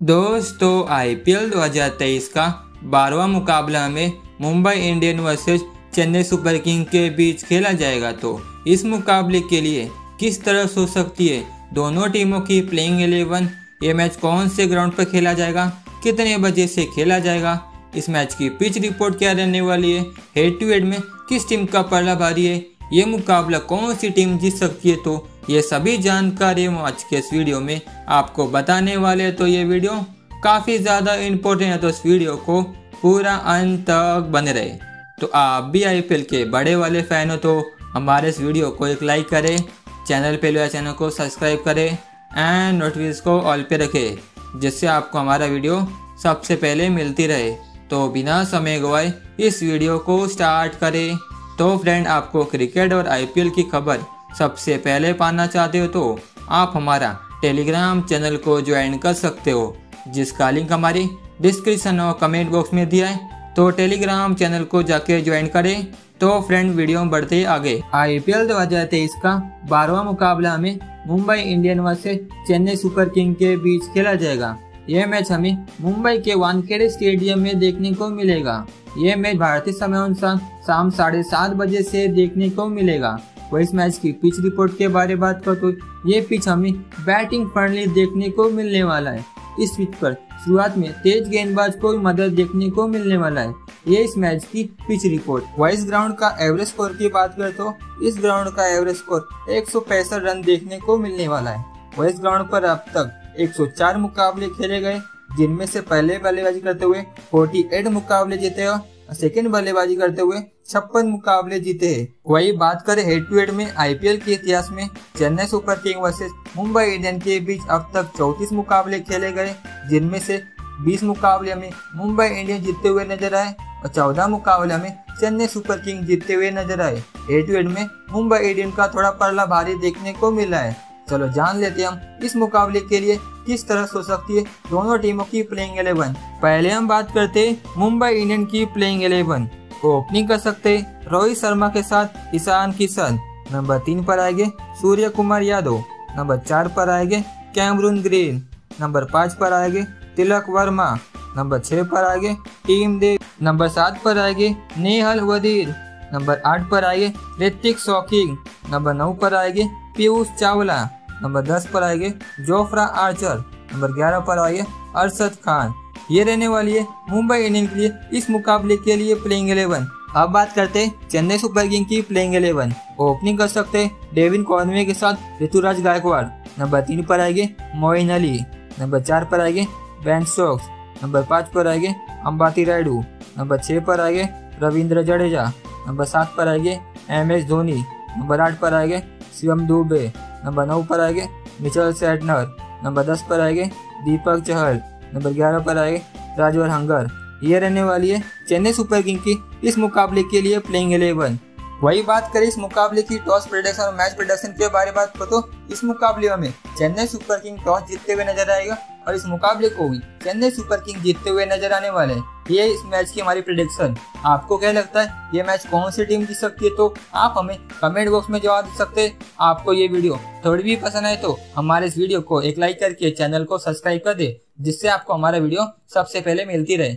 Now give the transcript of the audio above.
दोस्तों, आईपीएल 2023 का बारहवा मुकाबला में Mumbai Indian versus Chennai super king के बीच खेला जाएगा तो इस मुकाबले के लिए किस तरह सोच सकती है? दोनों टीमों की प्लेइंग एलेवन ये मैच कौन से ग्राउंड पर खेला जाएगा? कितने बजे से खेला जाएगा? इस मैच की पिच रिपोर्ट क्या रहने वाली है? हेड टू हेड में किस टीम का पहला भारी है? ये मुकाबला कौन सी टीम जीत सकती है तो ये सभी जानकारी हम आज के इस वीडियो में आपको बताने वाले तो ये वीडियो काफ़ी ज़्यादा इम्पोर्टेंट है तो इस वीडियो को पूरा अंत तक बने रहे। तो आप भी आईपीएल के बड़े वाले फ़ैन हो तो हमारे इस वीडियो को एक लाइक करें, चैनल पे लो चैनल को सब्सक्राइब करें एंड नोटिफिकेशन को ऑल पे रखें, जिससे आपको हमारा वीडियो सबसे पहले मिलती रहे। तो बिना समय गवाए इस वीडियो को स्टार्ट करें। तो फ्रेंड आपको क्रिकेट और आईपीएल की खबर सबसे पहले पाना चाहते हो तो आप हमारा टेलीग्राम चैनल को ज्वाइन कर सकते हो, जिसका लिंक हमारी डिस्क्रिप्शन और कमेंट बॉक्स में दिया है। तो टेलीग्राम चैनल को जाके ज्वाइन करें। तो फ्रेंड, वीडियो में बढ़ते आगे। आईपीएल 2023 का बारहवा मुकाबला में Mumbai Indian versus Chennai super king के बीच खेला जाएगा। यह मैच हमें मुंबई के वानखेड़े स्टेडियम में देखने को मिलेगा। यह मैच भारतीय समय अनुसार शाम साढ़े सात बजे से देखने को मिलेगा। वह इस मैच की पिच रिपोर्ट के बारे में बात कर तो ये पिच हमें बैटिंग फ्रेंडली देखने को मिलने वाला है। इस पिच पर शुरुआत में तेज गेंदबाज को मदद देखने को मिलने वाला है। ये इस मैच की पिच रिपोर्ट वह इस ग्राउंड का एवरेज स्कोर की बात करें तो इस ग्राउंड का एवरेज स्कोर एक सौ पैंसठ रन देखने को मिलने वाला है। वह इस ग्राउंड पर अब तक 104 मुकाबले खेले गए। जिनमें से पहले बल्लेबाजी करते हुए 48 मुकाबले जीते और सेकेंड बल्लेबाजी करते हुए छप्पन मुकाबले जीते हैं। वही बात करें हेड टू हेड में आईपीएल के इतिहास में, Chennai super king versus Mumbai Indian के बीच अब तक चौतीस मुकाबले खेले गए, जिनमें से 20 मुकाबले में मुंबई इंडियन जीतते हुए नज़र आए और चौदह मुकाबले में चेन्नई सुपर किंग जीतते हुए नज़र आए। हेड टू हेड में मुंबई इंडियन का थोड़ा पड़ला भारी देखने को मिला है। चलो जान लेते हैं हम इस मुकाबले के लिए किस तरह सो सकती है? दोनों टीमों की प्लेइंग एलेवन पहले हम बात करते मुंबई इंडियन की प्लेइंग इलेवन ओपनिंग कर सकते रोहित शर्मा के साथ ईशान किशन। नंबर तीन पर आएँगे सूर्य कुमार यादव। नंबर चार पर आएँगे कैमरून ग्रीन। नंबर पाँच पर आएँगे तिलक वर्मा। नंबर छह पर आएँगे टीम देव नंबर सात पर आएँगे नेहल वज़ीर। नंबर आठ पर आएँगे ऋतिक शौकिंग नंबर नौ पर आएँगे पीयूष चावला। नंबर दस पर आएँगे जोफ्रा आर्चर, नंबर ग्यारह पर आएँगे अरशद खान। ये रहने वाली है मुंबई इंडियन के लिए इस मुकाबले के लिए प्लेइंग इलेवन अब बात करते हैं चेन्नई सुपर किंग की प्लेइंग इलेवन ओपनिंग कर सकते हैं डेविन कॉर्नवे के साथ ऋतुराज गायकवाड़। नंबर तीन पर आएँगे मोइन अली। नंबर चार पर आएँगे बैन स्टोक्स नंबर पाँच पर आएँगे अंबाती रायडू। नंबर छः पर आएँगे रविंद्र जडेजा। नंबर सात पर आएँगे एम एस धोनी। नंबर आठ पर आएँगे शिवम दुबे। नंबर नौ पर आएँगे, मिचल सेटनर। नंबर दस पर आएँगे, दीपक चहल। नंबर ग्यारह पर आएँगे राजवर हंगर। ये रहने वाली है चेन्नई सुपर किंग की इस मुकाबले के लिए प्लेइंग इलेवन वही बात करें इस मुकाबले की टॉस प्रोडक्शन और मैच प्रोडक्शन के बारे में बात तो इस मुकाबले में चेन्नई सुपर किंग टॉस जीतते हुए नज़र आएगा और इस मुकाबले को भी चेन्नई सुपर किंग जीतते हुए नज़र आने वाले हैं। ये इस मैच की हमारी प्रिडिक्शन आपको क्या लगता है, ये मैच कौन सी टीम जीत सकती है? तो आप हमें कमेंट बॉक्स में जवाब दे सकते हैं आपको ये वीडियो थोड़ी भी पसंद आए तो हमारे इस वीडियो को एक लाइक करके चैनल को सब्सक्राइब कर दे, जिससे आपको हमारा वीडियो सबसे पहले मिलती रहे।